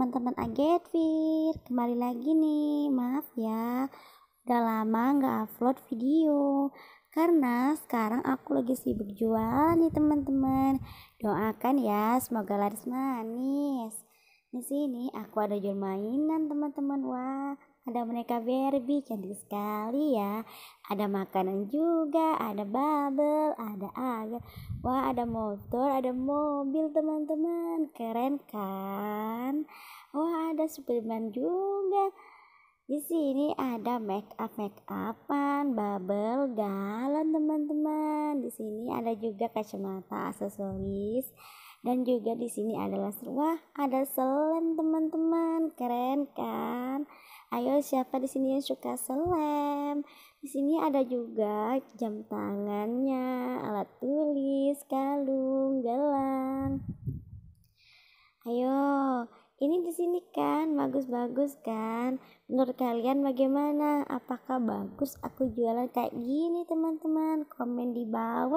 teman-teman Agetvir Kembali lagi nih Maaf ya Udah lama nggak upload video. Karena sekarang aku lagi sibuk jual nih teman-teman. Doakan ya semoga laris manis. Di sini aku ada jual mainan teman-teman. Wah ada boneka Barbie cantik sekali ya. Ada makanan juga ada bubble ada agar. Wah ada motor ada mobil teman-teman. Keren kan Superman juga. Di sini ada make up make upan bubble galon teman-teman. Di sini ada juga kacamata aksesoris. Dan juga di sini ada laser wah ada selem teman-teman. Keren kan? Ayo siapa di sini yang suka selem? Di sini ada juga jam tangannya, alat tulis, kalung, gelang. Ayo, ini di sini kan bagus-bagus kan? Menurut kalian bagaimana? Apakah bagus aku jualan kayak gini teman-teman? Komen di bawah.